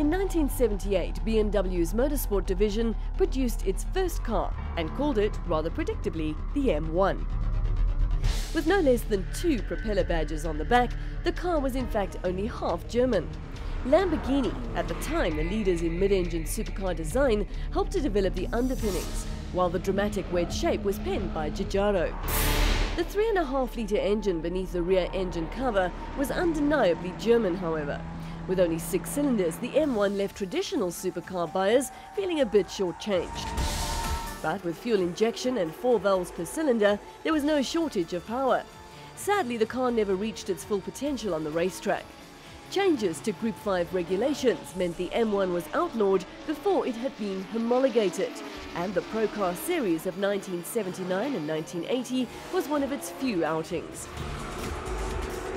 In 1978, BMW's motorsport division produced its first car and called it, rather predictably, the M1. With no less than two propeller badges on the back, the car was in fact only half German. Lamborghini, at the time the leaders in mid-engine supercar design, helped to develop the underpinnings, while the dramatic wedge shape was penned by Giugiaro. The 3.5 litre engine beneath the rear engine cover was undeniably German, however. With only six cylinders, the M1 left traditional supercar buyers feeling a bit shortchanged. But with fuel injection and four valves per cylinder, there was no shortage of power. Sadly, the car never reached its full potential on the racetrack. Changes to Group 5 regulations meant the M1 was outlawed before it had been homologated, and the Procar series of 1979 and 1980 was one of its few outings.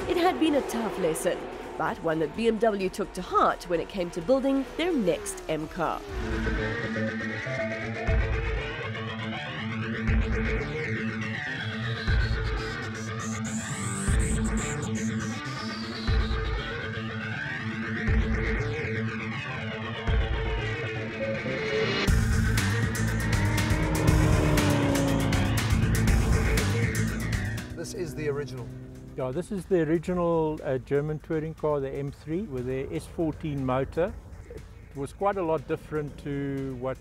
It had been a tough lesson, but one that BMW took to heart when it came to building their next M car. This is the original. Yeah, this is the original uh, German touring car, the M3, with the S14 motor. It was quite a lot different to what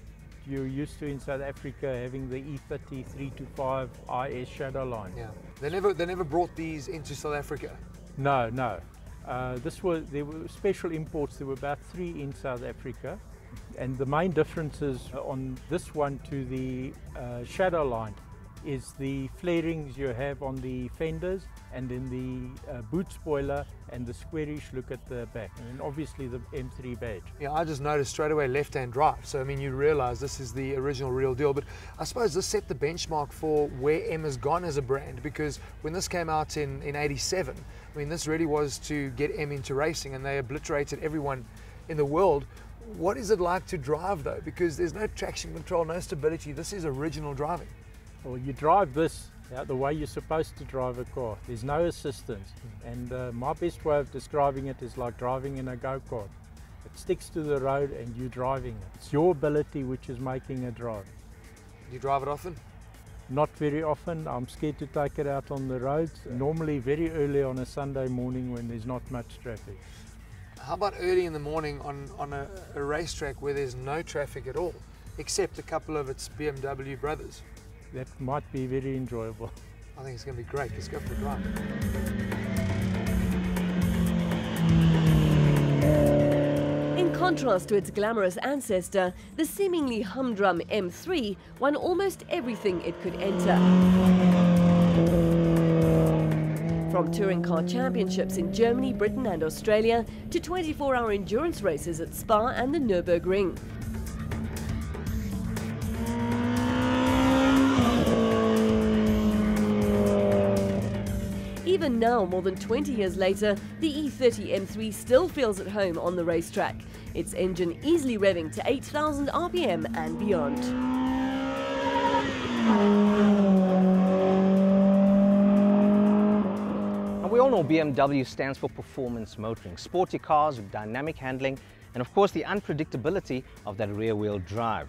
you're used to in South Africa, having the E30 325 IS Shadowline. Yeah. They never they never brought these into South Africa. No, no. Uh, this was there were special imports. There were about three in South Africa, and the main differences on this one to the uh, Shadowline is the flarings you have on the fenders and then the uh, boot spoiler and the squarish look at the back and obviously the M3 badge. Yeah, I just noticed straight away left-hand drive. So I mean, you realise this is the original real deal. But I suppose this set the benchmark for where M has gone as a brand because when this came out in in '87, I mean, this really was to get M into racing, and they obliterated everyone in the world. What is it like to drive though? Because there's no traction control, no stability. This is original driving. Well, you drive this out the way you're supposed to drive a car. There's no assistance. And uh, my best way of describing it is like driving in a go-kart. It sticks to the road and you're driving it. It's your ability which is making a drive. Do you drive it often? Not very often. I'm scared to take it out on the roads. Normally very early on a Sunday morning when there's not much traffic. How about early in the morning on, on a, a racetrack where there's no traffic at all, except a couple of its BMW brothers? That might be very enjoyable. I think it's going to be great. Let's go for a drive. In contrast to its glamorous ancestor, the seemingly humdrum M3 won almost everything it could enter. From touring car championships in Germany, Britain and Australia to 24-hour endurance races at Spa and the Nürburgring. Now, more than 20 years later, the E30 M3 still feels at home on the racetrack, its engine easily revving to 8,000 RPM and beyond. And we all know BMW stands for performance motoring, sporty cars with dynamic handling, and of course the unpredictability of that rear wheel drive.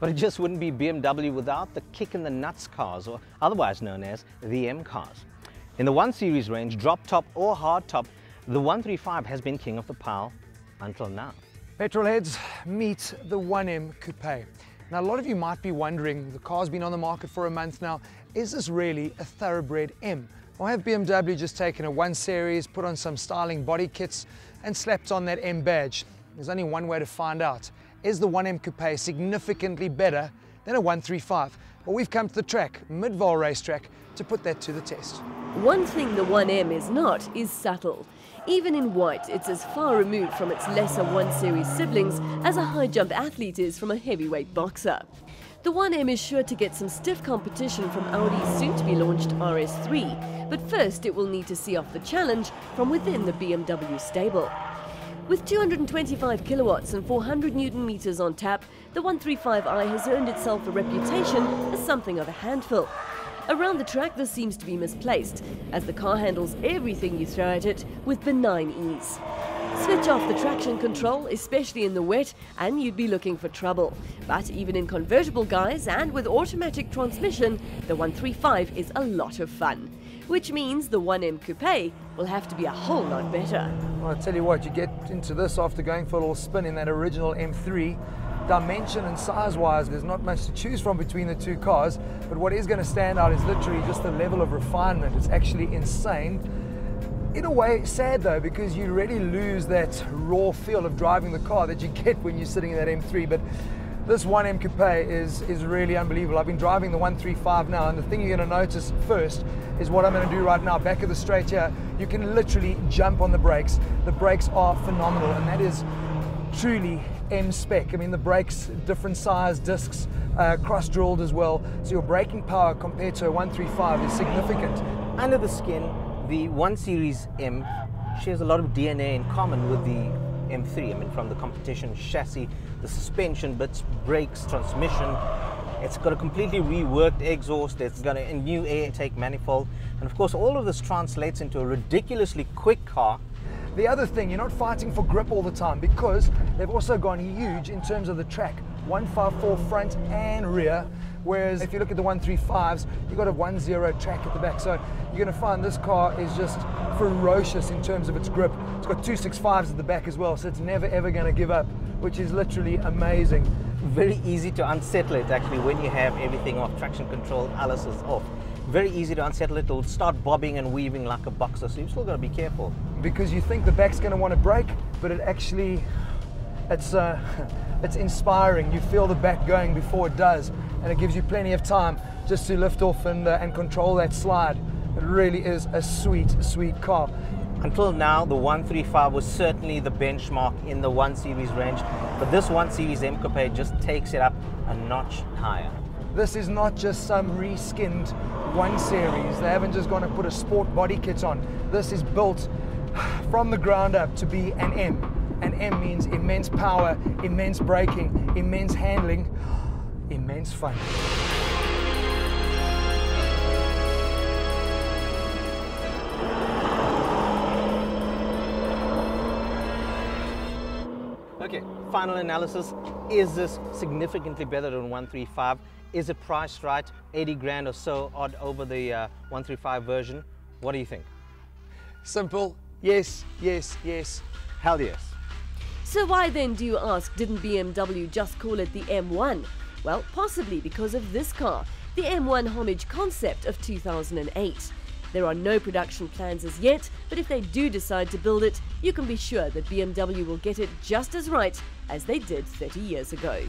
But it just wouldn't be BMW without the kick in the nuts cars, or otherwise known as the M cars. In the 1 Series range, drop top or hard top, the 135 has been king of the pile until now. Petrol heads, meet the 1M Coupe. Now, a lot of you might be wondering, the car's been on the market for a month now, is this really a thoroughbred M? Or have BMW just taken a 1 Series, put on some styling body kits, and slapped on that M badge? There's only one way to find out. Is the 1M Coupe significantly better than a 135? Well, we've come to the track, Midvaal Racetrack, to put that to the test. One thing the 1M is not is subtle. Even in white, it's as far removed from its lesser 1 Series siblings as a high jump athlete is from a heavyweight boxer. The 1M is sure to get some stiff competition from Audi's soon to be launched RS3, but first it will need to see off the challenge from within the BMW stable. With 225 kilowatts and 400 newton meters on tap, the 135i has earned itself a reputation as something of a handful. Around the track, this seems to be misplaced, as the car handles everything you throw at it with benign ease. Switch off the traction control, especially in the wet, and you'd be looking for trouble. But even in convertible guise and with automatic transmission, the 135 is a lot of fun. Which means the 1M Coupe will have to be a whole lot better. Well, I tell you what, you get into this after going for a little spin in that original M3. Dimension and size wise, there's not much to choose from between the two cars, but what is going to stand out is literally just the level of refinement. It's actually insane in a way, sad though, because you really lose that raw feel of driving the car that you get when you're sitting in that M3. But this 1M Coupe is, is really unbelievable. I've been driving the 135 now, and the thing you're going to notice first is what I'm going to do right now. Back of the straight here, you can literally jump on the brakes. The brakes are phenomenal, and that is truly M spec. I mean, the brakes, different size discs, uh, cross drilled as well. So your braking power compared to a 135 is significant. Under the skin, the 1 Series M shares a lot of DNA in common with the M3. I mean, from the competition chassis, the suspension bits, brakes, transmission. It's got a completely reworked exhaust. It's got a new air intake manifold. And of course, all of this translates into a ridiculously quick car. The other thing, you're not fighting for grip all the time because they've also gone huge in terms of the track. 154 front and rear Whereas if you look at the 135s, you've got a 1-0 track at the back. So you're going to find this car is just ferocious in terms of its grip. It's got 265s at the back as well, so it's never ever going to give up, which is literally amazing. Very easy to unsettle it actually when you have everything off, traction control, Alice is off. Very easy to unsettle it, it'll start bobbing and weaving like a boxer, so you've still got to be careful. Because you think the back's going to want to break, but it actually, it's, uh, it's inspiring. You feel the back going before it does and it gives you plenty of time just to lift off and, uh, and control that slide. It really is a sweet, sweet car. Until now, the 135 was certainly the benchmark in the 1 Series range, but this 1 Series M Coupe just takes it up a notch higher. This is not just some reskinned 1 Series. They haven't just gone and put a sport body kit on. This is built from the ground up to be an M. An M means immense power, immense braking, immense handling immense fun. Okay, final analysis. Is this significantly better than 135? Is it priced right? 80 grand or so odd over the uh, 135 version? What do you think? Simple. Yes, yes, yes. Hell yes. So why then do you ask, didn't BMW just call it the M1? Well, possibly because of this car, the M1 Homage concept of 2008. There are no production plans as yet, but if they do decide to build it, you can be sure that BMW will get it just as right as they did 30 years ago.